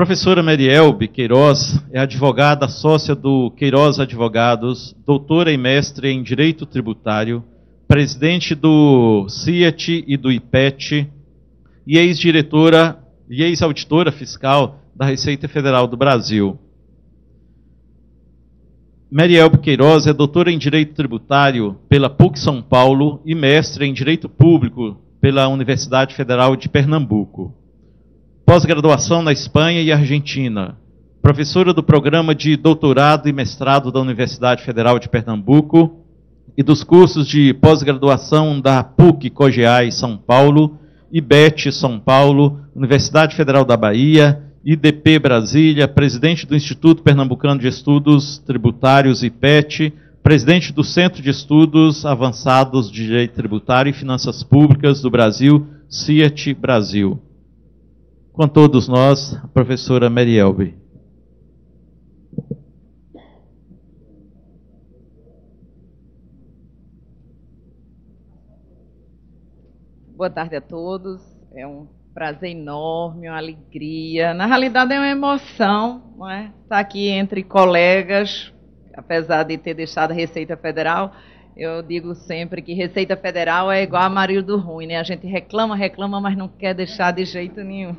Professora Marielbe Queiroz é advogada sócia do Queiroz Advogados, doutora e mestre em Direito Tributário, presidente do CIET e do IPET e ex-diretora e ex-auditora fiscal da Receita Federal do Brasil. Marielbe Queiroz é doutora em Direito Tributário pela PUC São Paulo e mestre em Direito Público pela Universidade Federal de Pernambuco. Pós-graduação na Espanha e Argentina. Professora do programa de doutorado e mestrado da Universidade Federal de Pernambuco e dos cursos de pós-graduação da PUC Cogeai São Paulo, IBET São Paulo, Universidade Federal da Bahia, IDP Brasília, presidente do Instituto Pernambucano de Estudos Tributários IPET, presidente do Centro de Estudos Avançados de Direito Tributário e Finanças Públicas do Brasil, CIET Brasil. Com todos nós, a professora Marielbe. Boa tarde a todos. É um prazer enorme, uma alegria. Na realidade, é uma emoção não é? estar aqui entre colegas, apesar de ter deixado a Receita Federal. Eu digo sempre que Receita Federal é igual a marido do ruim, né? A gente reclama, reclama, mas não quer deixar de jeito nenhum.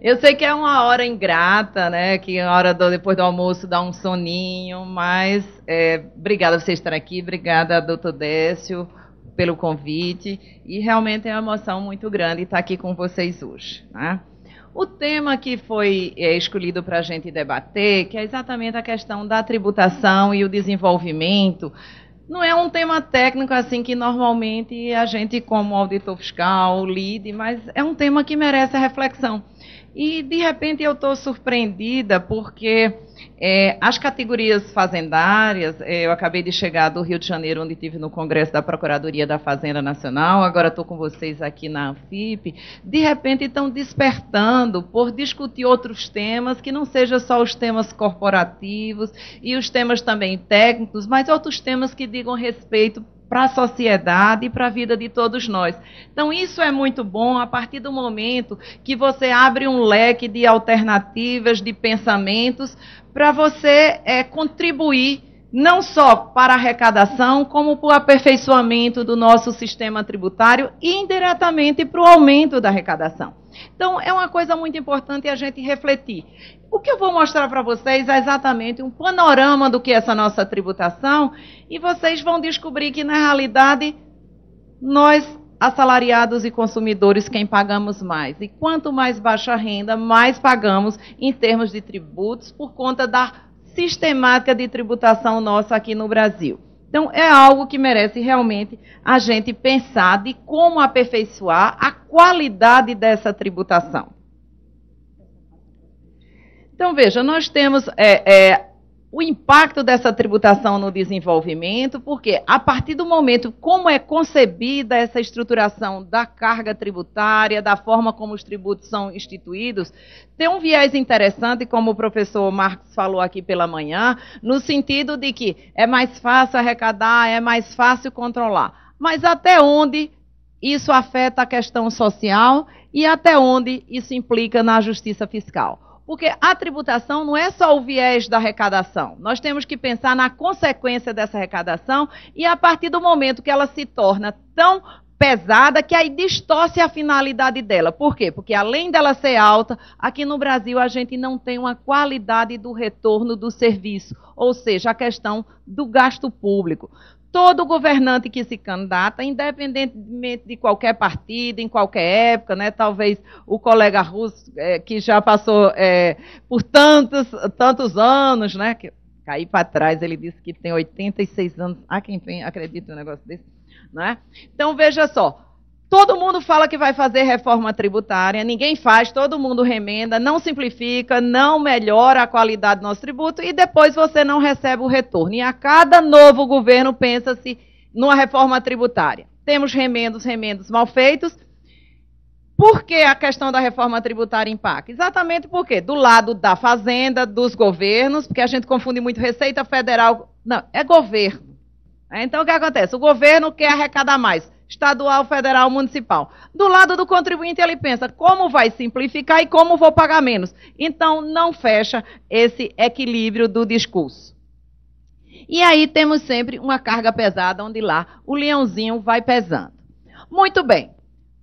Eu sei que é uma hora ingrata, né? Que a hora do, depois do almoço dá um soninho, mas é, obrigada por vocês estarem aqui, obrigada, doutor Décio, pelo convite e realmente é uma emoção muito grande estar aqui com vocês hoje. Né? O tema que foi é, escolhido para a gente debater, que é exatamente a questão da tributação e o desenvolvimento, não é um tema técnico assim que normalmente a gente, como auditor fiscal, lide, mas é um tema que merece a reflexão. E, de repente, eu estou surpreendida porque é, as categorias fazendárias, é, eu acabei de chegar do Rio de Janeiro, onde estive no Congresso da Procuradoria da Fazenda Nacional, agora estou com vocês aqui na Anfip, de repente estão despertando por discutir outros temas, que não sejam só os temas corporativos e os temas também técnicos, mas outros temas que digam respeito para a sociedade e para a vida de todos nós. Então, isso é muito bom a partir do momento que você abre um leque de alternativas, de pensamentos, para você é, contribuir não só para a arrecadação, como para o aperfeiçoamento do nosso sistema tributário e indiretamente para o aumento da arrecadação. Então, é uma coisa muito importante a gente refletir. O que eu vou mostrar para vocês é exatamente um panorama do que é essa nossa tributação e vocês vão descobrir que, na realidade, nós, assalariados e consumidores, quem pagamos mais. E quanto mais baixa renda, mais pagamos em termos de tributos por conta da sistemática de tributação nossa aqui no Brasil. Então, é algo que merece realmente a gente pensar de como aperfeiçoar a qualidade dessa tributação. Então, veja, nós temos é, é, o impacto dessa tributação no desenvolvimento, porque a partir do momento como é concebida essa estruturação da carga tributária, da forma como os tributos são instituídos, tem um viés interessante, como o professor Marcos falou aqui pela manhã, no sentido de que é mais fácil arrecadar, é mais fácil controlar. Mas até onde isso afeta a questão social e até onde isso implica na justiça fiscal? Porque a tributação não é só o viés da arrecadação. Nós temos que pensar na consequência dessa arrecadação e a partir do momento que ela se torna tão pesada que aí distorce a finalidade dela. Por quê? Porque além dela ser alta, aqui no Brasil a gente não tem uma qualidade do retorno do serviço, ou seja, a questão do gasto público todo governante que se candidata, independentemente de qualquer partido, em qualquer época, né? Talvez o colega Russo, é, que já passou é, por tantos, tantos anos, né? Que, caí para trás, ele disse que tem 86 anos. Há quem acredita no negócio desse, né? Então, veja só. Todo mundo fala que vai fazer reforma tributária, ninguém faz, todo mundo remenda, não simplifica, não melhora a qualidade do nosso tributo e depois você não recebe o retorno. E a cada novo governo pensa-se numa reforma tributária. Temos remendos, remendos mal feitos. Por que a questão da reforma tributária impacta? Exatamente porque do lado da fazenda, dos governos, porque a gente confunde muito Receita Federal. Não, é governo. Então o que acontece? O governo quer arrecadar mais estadual, federal, municipal. Do lado do contribuinte, ele pensa como vai simplificar e como vou pagar menos. Então, não fecha esse equilíbrio do discurso. E aí temos sempre uma carga pesada, onde lá o leãozinho vai pesando. Muito bem.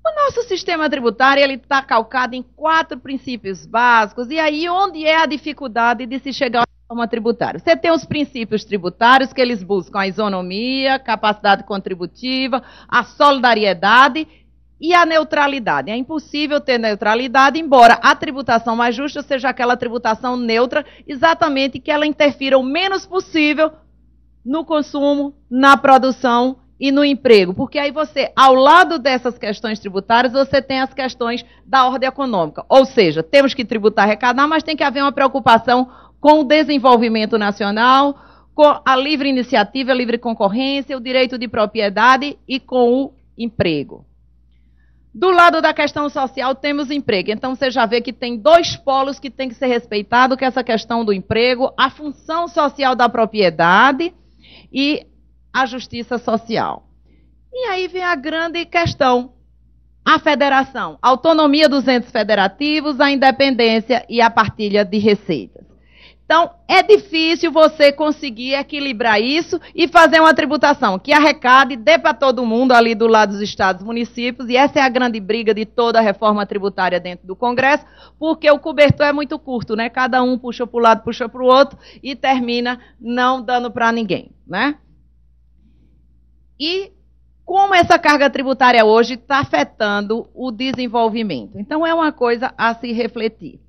O nosso sistema tributário ele está calcado em quatro princípios básicos. E aí onde é a dificuldade de se chegar reforma tributária? Você tem os princípios tributários que eles buscam a isonomia, capacidade contributiva, a solidariedade e a neutralidade. É impossível ter neutralidade, embora a tributação mais justa seja aquela tributação neutra, exatamente que ela interfira o menos possível no consumo, na produção e no emprego, porque aí você, ao lado dessas questões tributárias, você tem as questões da ordem econômica. Ou seja, temos que tributar, arrecadar, mas tem que haver uma preocupação com o desenvolvimento nacional, com a livre iniciativa, a livre concorrência, o direito de propriedade e com o emprego. Do lado da questão social, temos emprego. Então, você já vê que tem dois polos que tem que ser respeitado, que é essa questão do emprego, a função social da propriedade e a justiça social. E aí vem a grande questão. A federação, a autonomia dos entes federativos, a independência e a partilha de receitas. Então, é difícil você conseguir equilibrar isso e fazer uma tributação que arrecade, dê para todo mundo ali do lado dos estados e municípios, e essa é a grande briga de toda a reforma tributária dentro do Congresso, porque o cobertor é muito curto, né? Cada um puxa para o lado, puxa para o outro e termina não dando para ninguém, né? e como essa carga tributária hoje está afetando o desenvolvimento. Então, é uma coisa a se refletir.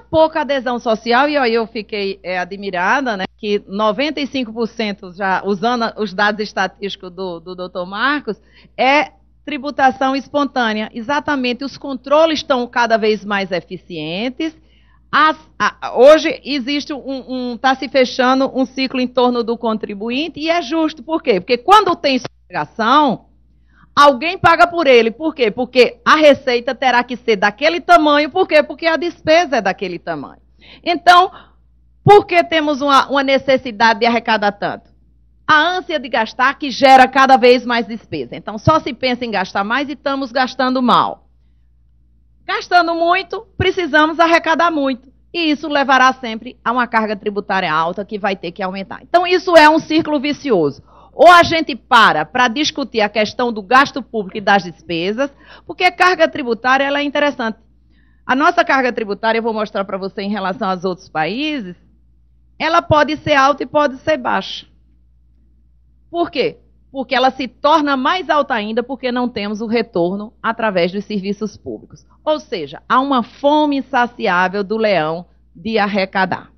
Pouca adesão social, e aí eu fiquei é, admirada, né, que 95%, já usando os dados estatísticos do, do Dr. Marcos, é tributação espontânea. Exatamente, os controles estão cada vez mais eficientes as, a, hoje existe um, está um, se fechando um ciclo em torno do contribuinte e é justo. Por quê? Porque quando tem segregação, alguém paga por ele. Por quê? Porque a receita terá que ser daquele tamanho. Por quê? Porque a despesa é daquele tamanho. Então, por que temos uma, uma necessidade de arrecadar tanto? A ânsia de gastar que gera cada vez mais despesa. Então, só se pensa em gastar mais e estamos gastando mal. Gastando muito, precisamos arrecadar muito. E isso levará sempre a uma carga tributária alta que vai ter que aumentar. Então, isso é um círculo vicioso. Ou a gente para para discutir a questão do gasto público e das despesas, porque a carga tributária ela é interessante. A nossa carga tributária, eu vou mostrar para você em relação aos outros países, ela pode ser alta e pode ser baixa. Por quê? porque ela se torna mais alta ainda porque não temos o retorno através dos serviços públicos. Ou seja, há uma fome insaciável do leão de arrecadar.